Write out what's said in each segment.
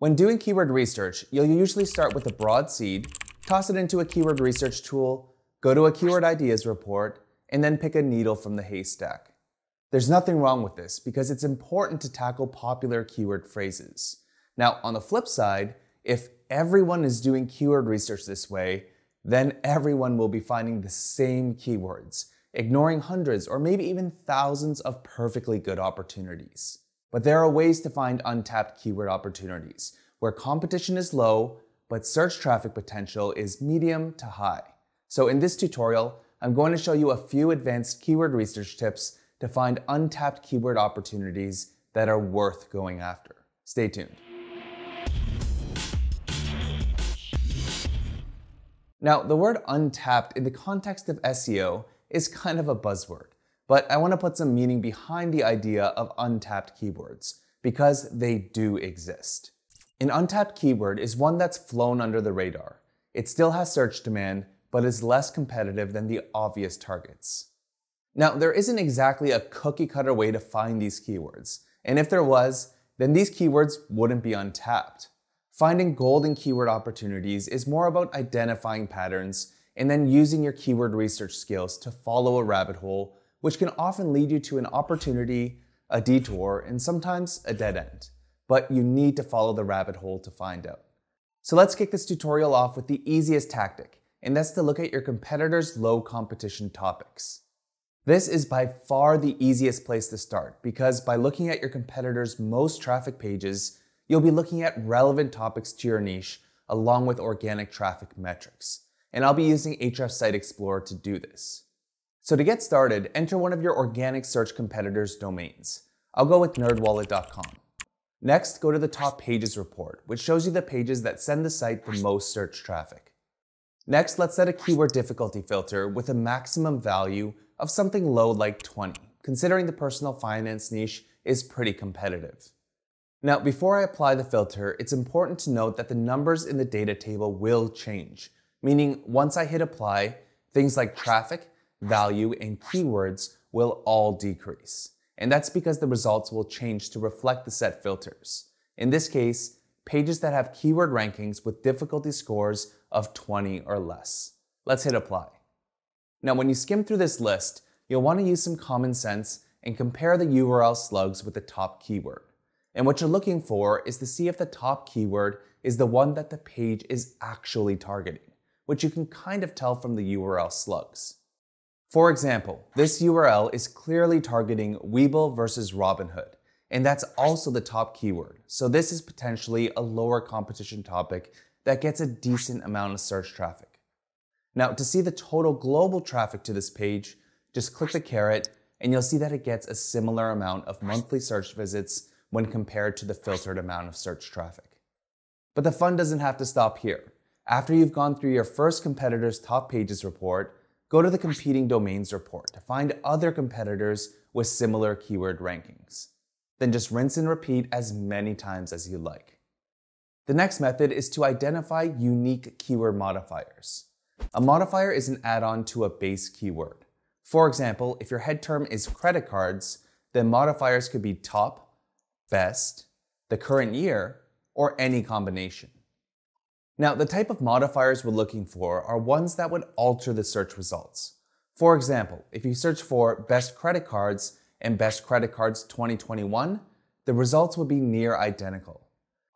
When doing keyword research, you'll usually start with a broad seed, toss it into a keyword research tool, go to a keyword ideas report, and then pick a needle from the haystack. There's nothing wrong with this because it's important to tackle popular keyword phrases. Now, on the flip side, if everyone is doing keyword research this way, then everyone will be finding the same keywords, ignoring hundreds or maybe even thousands of perfectly good opportunities. But there are ways to find untapped keyword opportunities where competition is low, but search traffic potential is medium to high. So in this tutorial, I'm going to show you a few advanced keyword research tips to find untapped keyword opportunities that are worth going after. Stay tuned. Now, the word untapped in the context of SEO is kind of a buzzword, but I want to put some meaning behind the idea of untapped keywords because they do exist. An untapped keyword is one that's flown under the radar. It still has search demand, but is less competitive than the obvious targets. Now, there isn't exactly a cookie cutter way to find these keywords, and if there was, then these keywords wouldn't be untapped. Finding golden keyword opportunities is more about identifying patterns and then using your keyword research skills to follow a rabbit hole, which can often lead you to an opportunity, a detour, and sometimes a dead end. But you need to follow the rabbit hole to find out. So let's kick this tutorial off with the easiest tactic, and that's to look at your competitors' low competition topics. This is by far the easiest place to start because by looking at your competitors' most traffic pages, you'll be looking at relevant topics to your niche along with organic traffic metrics. And I'll be using Ahrefs Site Explorer to do this. So to get started, enter one of your organic search competitors' domains. I'll go with nerdwallet.com. Next, go to the top pages report, which shows you the pages that send the site the most search traffic. Next, let's set a keyword difficulty filter with a maximum value of something low like 20, considering the personal finance niche is pretty competitive. Now, before I apply the filter, it's important to note that the numbers in the data table will change, meaning once I hit apply, things like traffic, value, and keywords will all decrease. And that's because the results will change to reflect the set filters. In this case, pages that have keyword rankings with difficulty scores of 20 or less. Let's hit apply. Now, when you skim through this list, you'll want to use some common sense and compare the URL slugs with the top keyword. And what you're looking for is to see if the top keyword is the one that the page is actually targeting, which you can kind of tell from the URL slugs. For example, this URL is clearly targeting Webull versus Robinhood, and that's also the top keyword. So this is potentially a lower competition topic that gets a decent amount of search traffic. Now, to see the total global traffic to this page, just click the caret and you'll see that it gets a similar amount of monthly search visits when compared to the filtered amount of search traffic. But the fun doesn't have to stop here. After you've gone through your first competitor's top pages report, go to the competing domains report to find other competitors with similar keyword rankings. Then just rinse and repeat as many times as you like. The next method is to identify unique keyword modifiers. A modifier is an add-on to a base keyword. For example, if your head term is credit cards, then modifiers could be top, best, the current year, or any combination. Now, the type of modifiers we're looking for are ones that would alter the search results. For example, if you search for best credit cards and best credit cards 2021, the results would be near identical.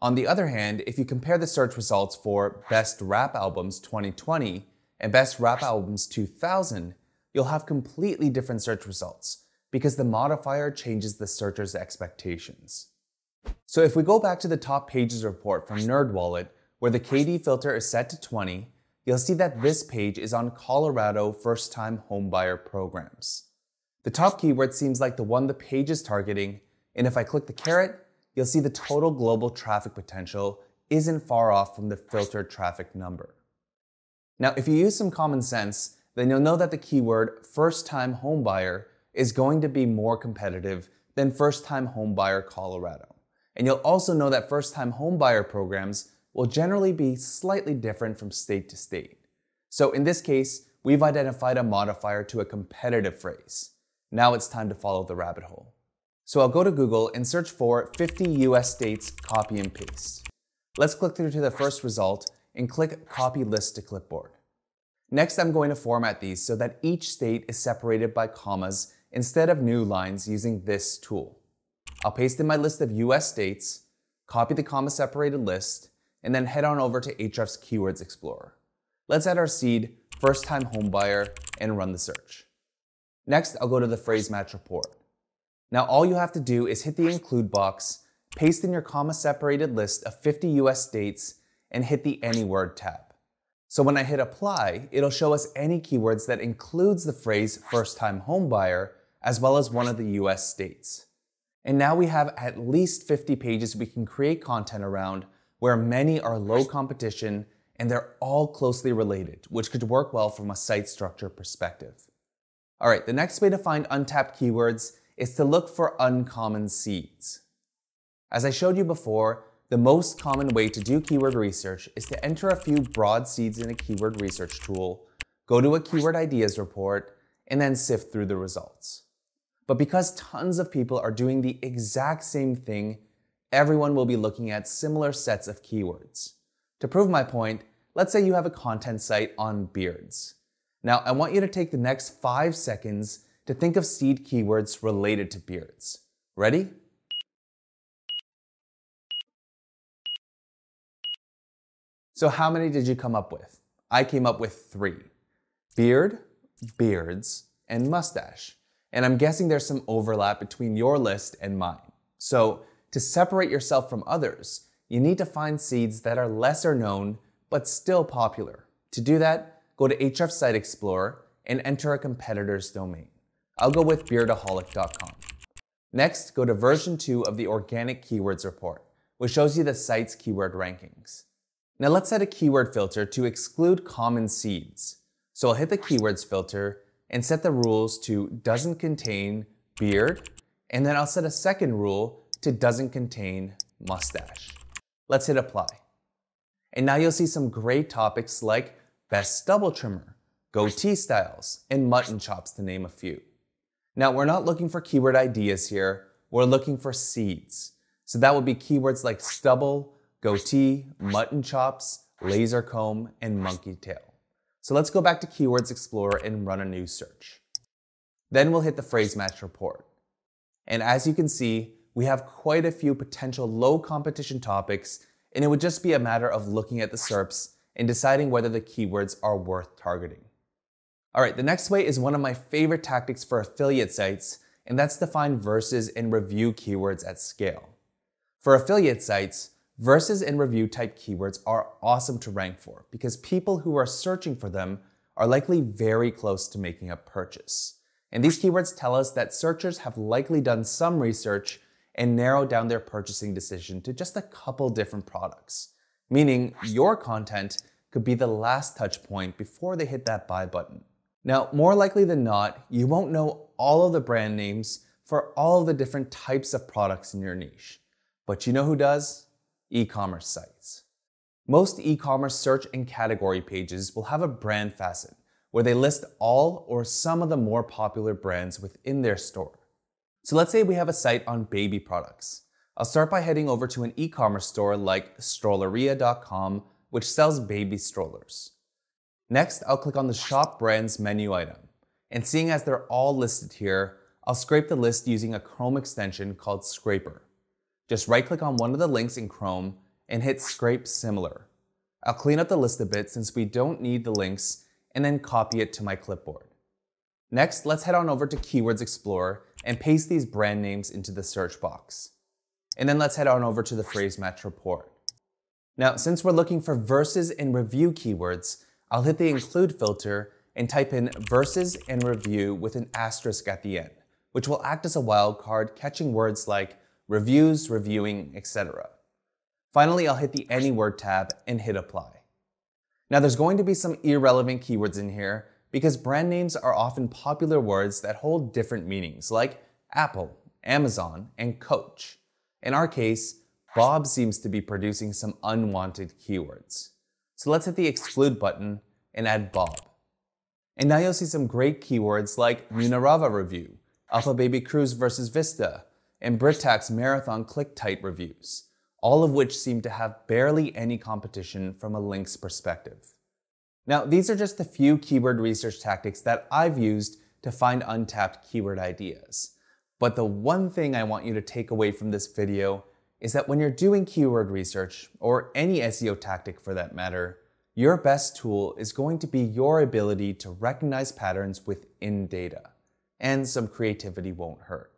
On the other hand, if you compare the search results for best rap albums 2020 and best rap albums 2000, you'll have completely different search results because the modifier changes the searcher's expectations. So if we go back to the top pages report from NerdWallet, where the KD filter is set to 20, you'll see that this page is on Colorado first-time homebuyer programs. The top keyword seems like the one the page is targeting, and if I click the caret, you'll see the total global traffic potential isn't far off from the filtered traffic number. Now, if you use some common sense, then you'll know that the keyword first-time homebuyer is going to be more competitive than first time homebuyer Colorado. And you'll also know that first time homebuyer programs will generally be slightly different from state to state. So in this case, we've identified a modifier to a competitive phrase. Now it's time to follow the rabbit hole. So I'll go to Google and search for 50 US states copy and paste. Let's click through to the first result and click Copy List to Clipboard. Next, I'm going to format these so that each state is separated by commas instead of new lines using this tool. I'll paste in my list of US states, copy the comma separated list, and then head on over to Ahrefs Keywords Explorer. Let's add our seed, first time homebuyer, and run the search. Next, I'll go to the phrase match report. Now all you have to do is hit the include box, paste in your comma separated list of 50 US states, and hit the Any Word tab. So when I hit apply, it'll show us any keywords that includes the phrase first time homebuyer, as well as one of the US states. And now we have at least 50 pages we can create content around where many are low competition and they're all closely related, which could work well from a site structure perspective. All right, the next way to find untapped keywords is to look for uncommon seeds. As I showed you before, the most common way to do keyword research is to enter a few broad seeds in a keyword research tool, go to a keyword ideas report, and then sift through the results. But because tons of people are doing the exact same thing, everyone will be looking at similar sets of keywords. To prove my point, let's say you have a content site on beards. Now, I want you to take the next five seconds to think of seed keywords related to beards. Ready? So how many did you come up with? I came up with three. Beard, beards, and mustache. And I'm guessing there's some overlap between your list and mine. So to separate yourself from others, you need to find seeds that are lesser known but still popular. To do that, go to Ahrefs Site Explorer and enter a competitor's domain. I'll go with beardaholic.com. Next, go to version 2 of the Organic Keywords Report, which shows you the site's keyword rankings. Now let's set a keyword filter to exclude common seeds. So I'll hit the keywords filter and set the rules to doesn't contain beard, and then I'll set a second rule to doesn't contain mustache. Let's hit apply. And now you'll see some great topics like best double trimmer, goatee styles, and mutton chops to name a few. Now we're not looking for keyword ideas here, we're looking for seeds. So that would be keywords like stubble, goatee, mutton chops, laser comb, and monkey tail. So let's go back to Keywords Explorer and run a new search. Then we'll hit the phrase match report. And as you can see, we have quite a few potential low competition topics, and it would just be a matter of looking at the SERPs and deciding whether the keywords are worth targeting. All right, the next way is one of my favorite tactics for affiliate sites, and that's to find versus and review keywords at scale. For affiliate sites, Versus and review type keywords are awesome to rank for because people who are searching for them are likely very close to making a purchase. And these keywords tell us that searchers have likely done some research and narrow down their purchasing decision to just a couple different products. Meaning your content could be the last touch point before they hit that buy button. Now, more likely than not, you won't know all of the brand names for all of the different types of products in your niche. But you know who does? e-commerce sites. Most e-commerce search and category pages will have a brand facet where they list all or some of the more popular brands within their store. So let's say we have a site on baby products. I'll start by heading over to an e-commerce store like strolleria.com, which sells baby strollers. Next, I'll click on the Shop Brands menu item. And seeing as they're all listed here, I'll scrape the list using a Chrome extension called Scraper. Just right click on one of the links in Chrome and hit Scrape Similar. I'll clean up the list a bit since we don't need the links and then copy it to my clipboard. Next, let's head on over to Keywords Explorer and paste these brand names into the search box. And then let's head on over to the phrase match report. Now, since we're looking for versus and review keywords, I'll hit the include filter and type in versus and review with an asterisk at the end, which will act as a wildcard catching words like reviews, reviewing, etc. Finally, I'll hit the Any Word tab and hit Apply. Now there's going to be some irrelevant keywords in here because brand names are often popular words that hold different meanings like Apple, Amazon, and Coach. In our case, Bob seems to be producing some unwanted keywords. So let's hit the exclude button and add Bob. And now you'll see some great keywords like Nuna RAVA review, UPPAbaby Cruz versus Vista, and Britax Marathon Click Tight reviews, all of which seem to have barely any competition from a link's perspective. Now, these are just a few keyword research tactics that I've used to find untapped keyword ideas. But the one thing I want you to take away from this video is that when you're doing keyword research, or any SEO tactic for that matter, your best tool is going to be your ability to recognize patterns within data. And some creativity won't hurt.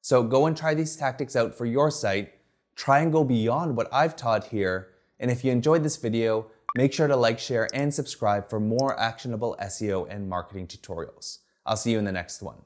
So go and try these tactics out for your site, try and go beyond what I've taught here, and if you enjoyed this video, make sure to like, share, and subscribe for more actionable SEO and marketing tutorials. I'll see you in the next one.